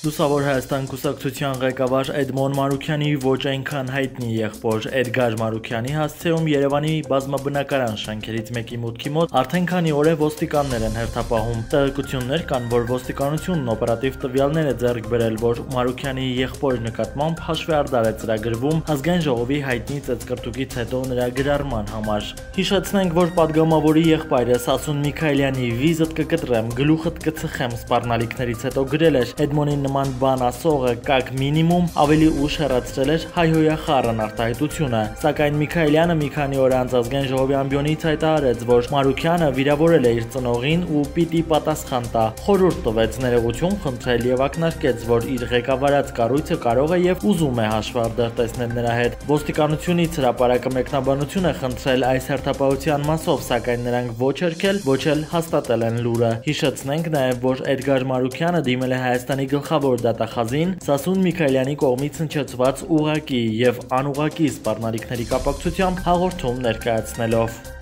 Լուսավոր Հայաստան կուսակցության ղեկավար Էդմոն Մարուկյանի ոչ այնքան հայտնի եղբոր Էդգար Մարուկյանի հասցեում Երևանի բազմաբնակարան շենքերից մեկի մուտքի մոտ արդեն քանի օր է ոստիկաններ են հերթապահում։ Տեղեկություններ կան, որ ոստիկանությունն օպերատիվ տվյալներ է ձեռք բերել, որ Մարուկյանի եղբոր նկատմամբ հաշվեարդար է ծրագրվում ազգային ժողովի հայտնի ծեցկրտուկից հետո նրա գրառման համար։ Հիշեցնենք, որ падգամավորի եղբայրը Սասուն Միքայելյանի վիզըտ կկտրեմ, գլուխդ կցխեմ սպառնալիքներից հետո գրել էր. Էդմոնին նման բան ասողը կակ մինիմում ավելի ուշ հեռացրել էր հայհոյախառն արտահայտությունը, սակայն Միքայելյանը մի քանի օր անց ազգային ժողովի ամբիոնից հայտարարեց, որ Մարուկյանը վիրավորել է իր ծնողին ու պիտի պատասխան տա։ Խորհուրդ տվեց ներողություն խնդրել եւ ակնարկեց, որ իր ղեկավարած կառույցը կարող է եւ ուզում է հաշվարդար տեսնել նրա հետ։ Ոստիկանությունից հրապարակը մեկնաբանություն է խնդրել այս հերթապահության մասով, սակայն նրանք ոչ երկել, ոչ էլ հաստատել են լուրը։ Հիշեցնենք նաեւ, որ Էդգար Մարուկյանը դիմել է Հայաստանի գլխավոր գլխավոր դատախազին Սասուն Միքայելյանի կողմից հնչեցված ուղակի եւ անուղակի սպառնալիքների կապակցությամբ հաղորդում ներկայացնելով